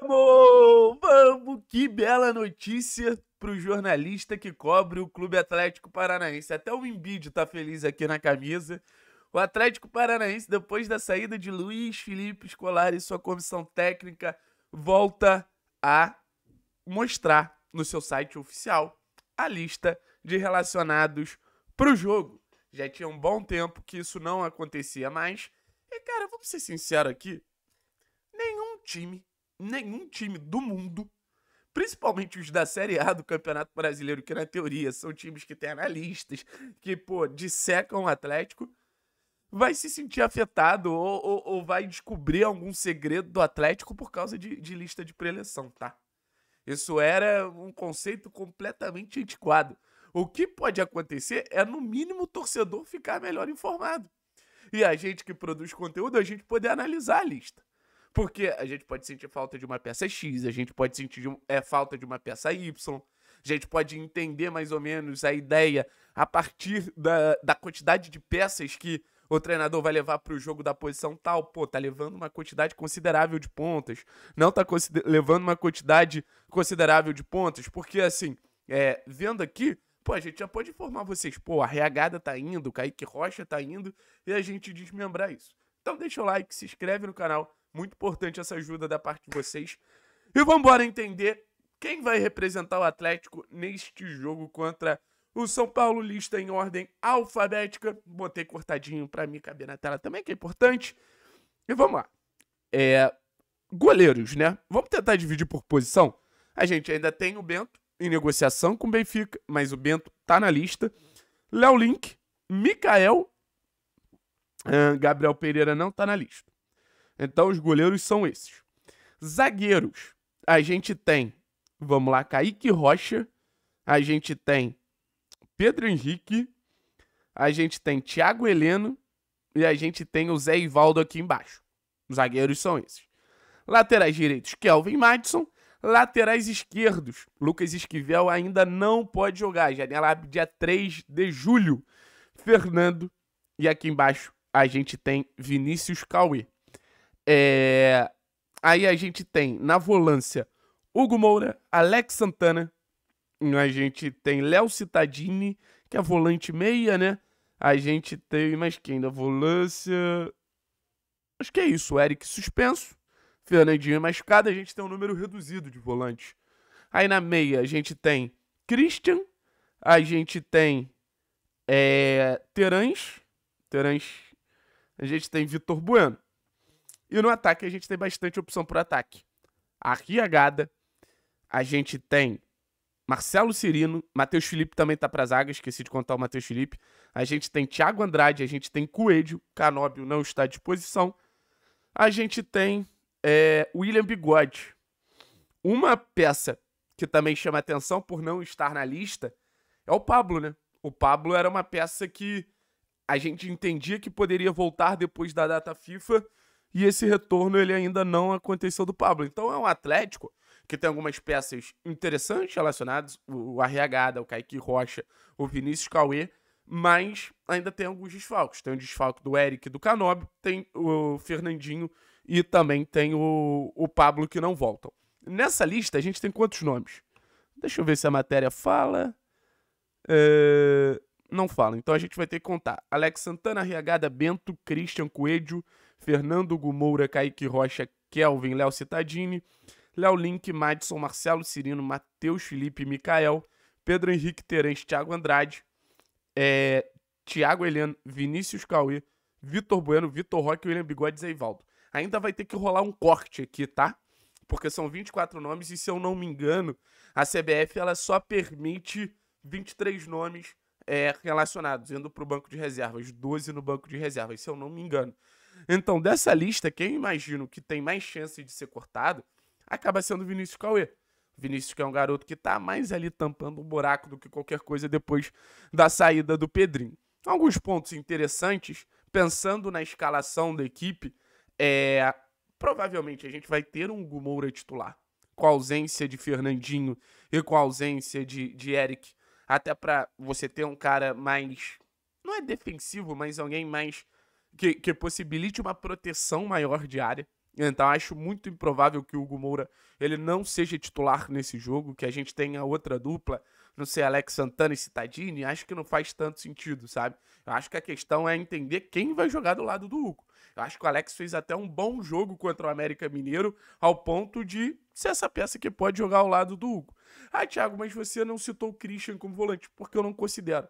Vamos! Vamos! Que bela notícia para o jornalista que cobre o Clube Atlético Paranaense. Até o Embiid tá feliz aqui na camisa. O Atlético Paranaense, depois da saída de Luiz Felipe Scolari e sua comissão técnica, volta a mostrar no seu site oficial a lista de relacionados para o jogo. Já tinha um bom tempo que isso não acontecia mais. E, cara, vamos ser sinceros aqui: nenhum time, nenhum time do mundo, principalmente os da Série A do Campeonato Brasileiro, que na teoria são times que têm analistas, que, pô, dissecam o Atlético, vai se sentir afetado ou, ou, ou vai descobrir algum segredo do Atlético por causa de, de lista de preleção, tá? Isso era um conceito completamente antiquado. O que pode acontecer é, no mínimo, o torcedor ficar melhor informado. E a gente que produz conteúdo, a gente poder analisar a lista. Porque a gente pode sentir falta de uma peça X, a gente pode sentir de é, falta de uma peça Y, a gente pode entender mais ou menos a ideia a partir da, da quantidade de peças que o treinador vai levar para o jogo da posição tal. Pô, tá levando uma quantidade considerável de pontas. Não tá levando uma quantidade considerável de pontas. Porque, assim, é, vendo aqui, Pô, a gente já pode informar vocês, pô, a Reagada tá indo, o Kaique Rocha tá indo, e a gente desmembrar isso. Então deixa o like, se inscreve no canal, muito importante essa ajuda da parte de vocês. E vamos embora entender quem vai representar o Atlético neste jogo contra o São Paulo, lista em ordem alfabética. Botei cortadinho para mim caber na tela também, que é importante. E vamos lá. É, goleiros, né? Vamos tentar dividir por posição. A gente ainda tem o Bento, em negociação com o Benfica, mas o Bento tá na lista. Léo Link, Mikael, Gabriel Pereira não tá na lista. Então os goleiros são esses. Zagueiros, a gente tem, vamos lá, Kaique Rocha, a gente tem Pedro Henrique, a gente tem Thiago Heleno e a gente tem o Zé Ivaldo aqui embaixo. Os zagueiros são esses. Laterais direitos, Kelvin Madison. Laterais esquerdos, Lucas Esquivel ainda não pode jogar. Janela abre dia 3 de julho. Fernando. E aqui embaixo a gente tem Vinícius Cauê. É... Aí a gente tem na volância Hugo Moura, Alex Santana. A gente tem Léo Cittadini, que é volante meia, né? A gente tem mais quem da volância? Acho que é isso. Eric suspenso. Fernandinho é machucado, a gente tem um número reduzido de volantes. Aí na meia a gente tem Christian, a gente tem é, Terãs, Terãs, a gente tem Vitor Bueno. E no ataque a gente tem bastante opção para ataque. Arriagada, a gente tem Marcelo Cirino, Matheus Felipe também tá para zaga, esqueci de contar o Matheus Felipe. A gente tem Thiago Andrade, a gente tem Coelho, Canóbio não está à disposição. A gente tem é William Bigode. Uma peça que também chama atenção por não estar na lista é o Pablo, né? O Pablo era uma peça que a gente entendia que poderia voltar depois da data FIFA e esse retorno ele ainda não aconteceu do Pablo. Então é um Atlético que tem algumas peças interessantes relacionadas, o RH, o Kaique Rocha, o Vinícius Cauê, mas ainda tem alguns desfalques. Tem o desfalque do Eric do Canob, tem o Fernandinho e também tem o, o Pablo que não voltam. Nessa lista a gente tem quantos nomes? Deixa eu ver se a matéria fala. É... Não fala, então a gente vai ter que contar. Alex Santana, Riagada, Bento, Christian Coelho, Fernando Gumoura, Kaique Rocha, Kelvin, Léo Cittadini, Léo Link, Madison, Marcelo Cirino, Matheus Felipe, Mikael, Pedro Henrique Terence, Thiago Andrade, é, Thiago Heleno, Vinícius Cauê, Vitor Bueno, Vitor Roque, William Bigode e Zé Ivaldo ainda vai ter que rolar um corte aqui, tá? Porque são 24 nomes e, se eu não me engano, a CBF ela só permite 23 nomes é, relacionados, indo para o banco de reservas, 12 no banco de reservas, se eu não me engano. Então, dessa lista, quem eu imagino que tem mais chance de ser cortado acaba sendo o Vinícius Cauê. Vinícius, que é um garoto que tá mais ali tampando um buraco do que qualquer coisa depois da saída do Pedrinho. Alguns pontos interessantes, pensando na escalação da equipe, é, provavelmente a gente vai ter um Gumoura titular, com a ausência de Fernandinho e com a ausência de, de Eric, até para você ter um cara mais. Não é defensivo, mas alguém mais. Que, que possibilite uma proteção maior de área. Então acho muito improvável que o Hugo Moura ele não seja titular nesse jogo, que a gente tenha outra dupla, não sei, Alex Santana e Citadini, acho que não faz tanto sentido, sabe? Eu acho que a questão é entender quem vai jogar do lado do Hugo. Eu acho que o Alex fez até um bom jogo contra o América Mineiro, ao ponto de ser essa peça que pode jogar ao lado do Hugo. Ah, Thiago, mas você não citou o Christian como volante, porque eu não considero.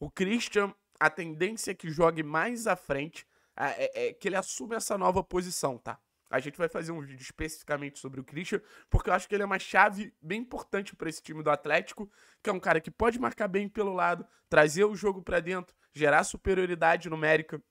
O Christian, a tendência é que jogue mais à frente, é, é que ele assume essa nova posição, tá? A gente vai fazer um vídeo especificamente sobre o Christian, porque eu acho que ele é uma chave bem importante para esse time do Atlético, que é um cara que pode marcar bem pelo lado, trazer o jogo para dentro, gerar superioridade numérica.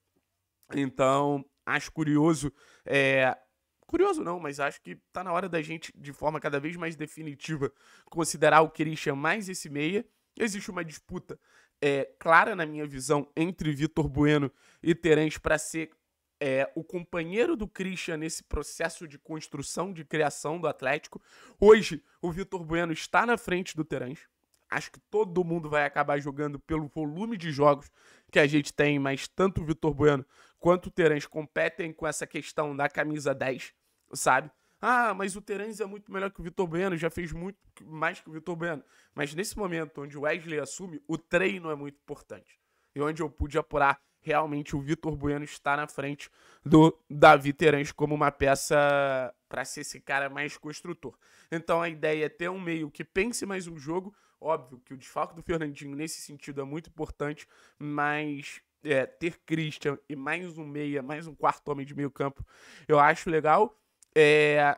Então, acho curioso. É... Curioso não, mas acho que tá na hora da gente, de forma cada vez mais definitiva, considerar o Christian mais esse meia. Existe uma disputa é, clara, na minha visão, entre Vitor Bueno e Terence para ser é, o companheiro do Christian nesse processo de construção, de criação do Atlético. Hoje, o Vitor Bueno está na frente do Terãs. Acho que todo mundo vai acabar jogando pelo volume de jogos que a gente tem, mas tanto o Vitor Bueno quanto o Terãs competem com essa questão da camisa 10, sabe? Ah, mas o Terence é muito melhor que o Vitor Bueno, já fez muito mais que o Vitor Bueno. Mas nesse momento onde o Wesley assume, o treino é muito importante. E onde eu pude apurar realmente o Vitor Bueno está na frente do Davi Terence como uma peça para ser esse cara mais construtor. Então a ideia é ter um meio que pense mais um jogo. Óbvio que o desfalque do Fernandinho nesse sentido é muito importante, mas é, ter Christian e mais um meia, mais um quarto homem de meio campo, eu acho legal. É,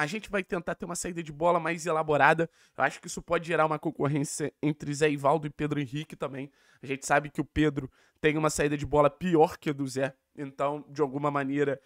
a gente vai tentar ter uma saída de bola mais elaborada. Eu acho que isso pode gerar uma concorrência entre Zé Ivaldo e Pedro Henrique também. A gente sabe que o Pedro tem uma saída de bola pior que a do Zé. Então, de alguma maneira,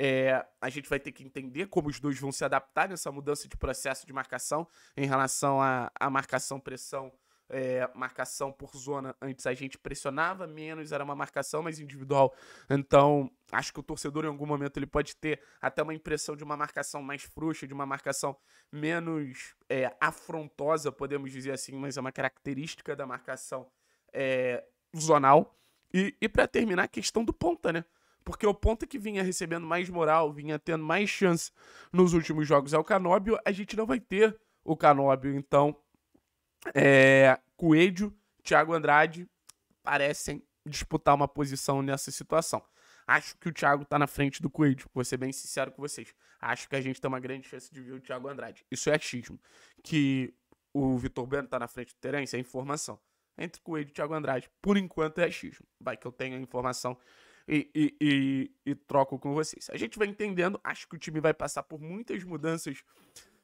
é, a gente vai ter que entender como os dois vão se adaptar nessa mudança de processo de marcação em relação à marcação-pressão é, marcação por zona. Antes a gente pressionava menos, era uma marcação mais individual. Então, acho que o torcedor em algum momento ele pode ter até uma impressão de uma marcação mais frouxa, de uma marcação menos é, afrontosa, podemos dizer assim, mas é uma característica da marcação é, zonal. E, e para terminar, a questão do ponta, né? Porque o ponta que vinha recebendo mais moral, vinha tendo mais chance nos últimos jogos é o Canóbio, a gente não vai ter o Canóbio, então é, Coelho, Thiago Andrade parecem disputar uma posição nessa situação. Acho que o Thiago tá na frente do Coelho, vou ser bem sincero com vocês. Acho que a gente tem uma grande chance de ver o Thiago Andrade. Isso é achismo. Que o Vitor Bueno tá na frente do Terence é informação. Entre Coelho e Thiago Andrade, por enquanto é achismo. Vai que eu tenho a informação e, e, e, e troco com vocês. A gente vai entendendo, acho que o time vai passar por muitas mudanças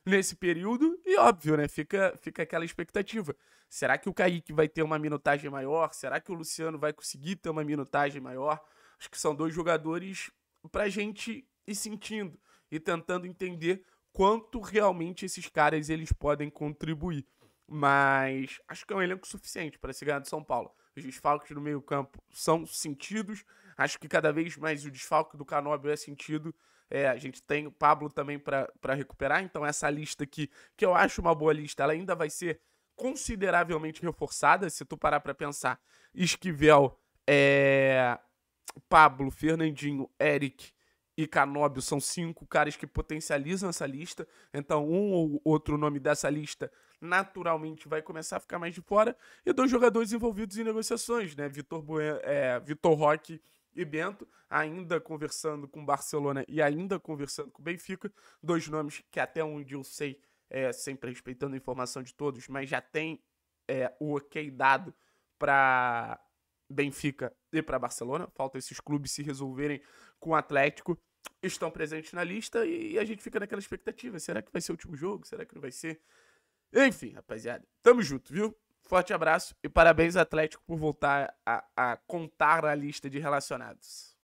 nesse período. E óbvio, né? Fica, fica aquela expectativa. Será que o Kaique vai ter uma minutagem maior? Será que o Luciano vai conseguir ter uma minutagem maior? Acho que são dois jogadores pra gente ir sentindo e tentando entender quanto realmente esses caras eles podem contribuir. Mas acho que é um elenco suficiente para se ganhar do São Paulo. Os desfalques no meio-campo são sentidos. Acho que cada vez mais o desfalque do Canóbio é sentido. É, a gente tem o Pablo também para recuperar, então essa lista aqui, que eu acho uma boa lista, ela ainda vai ser consideravelmente reforçada, se tu parar para pensar. Esquivel, é, Pablo, Fernandinho, Eric e Canóbio são cinco caras que potencializam essa lista, então um ou outro nome dessa lista naturalmente vai começar a ficar mais de fora, e dois jogadores envolvidos em negociações, né? Vitor, é, Vitor Roque e Bento, ainda conversando com Barcelona e ainda conversando com Benfica, dois nomes que até onde eu sei, é, sempre respeitando a informação de todos, mas já tem é, o ok dado para Benfica e para Barcelona. Falta esses clubes se resolverem com o Atlético. Estão presentes na lista e a gente fica naquela expectativa. Será que vai ser o último jogo? Será que não vai ser? Enfim, rapaziada, tamo junto, viu? Forte abraço e parabéns, Atlético, por voltar a, a contar a lista de relacionados.